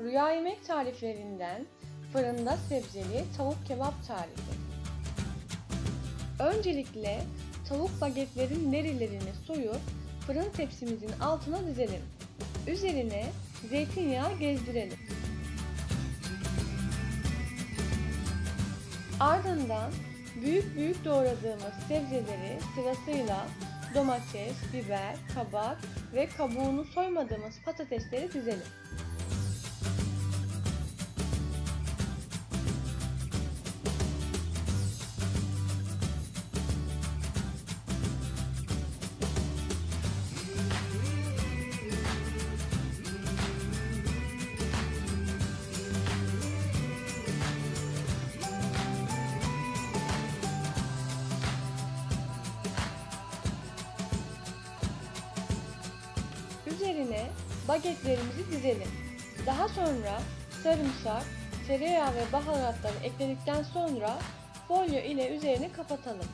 Rüya yemek tariflerinden fırında sebzeli tavuk kebap tarifi. Öncelikle tavuk bagetlerin derilerini soyup fırın tepsimizin altına dizelim. Üzerine zeytinyağı gezdirelim. Ardından büyük büyük doğradığımız sebzeleri sırasıyla domates, biber, kabak ve kabuğunu soymadığımız patatesleri dizelim. Üzerine bagetlerimizi dizelim. Daha sonra sarımsak, tereyağı ve baharatları ekledikten sonra folyo ile üzerini kapatalım.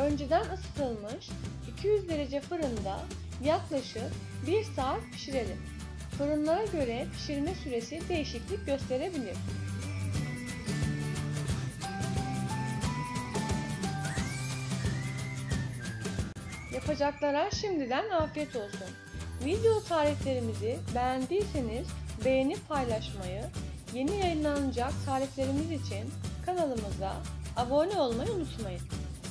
Önceden ısıtılmış 200 derece fırında yaklaşık 1 saat pişirelim. Fırınlara göre pişirme süresi değişiklik gösterebilir. Yapacaklara şimdiden afiyet olsun. Video tariflerimizi beğendiyseniz beğenip paylaşmayı, yeni yayınlanacak tariflerimiz için kanalımıza abone olmayı unutmayın.